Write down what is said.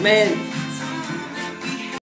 Man,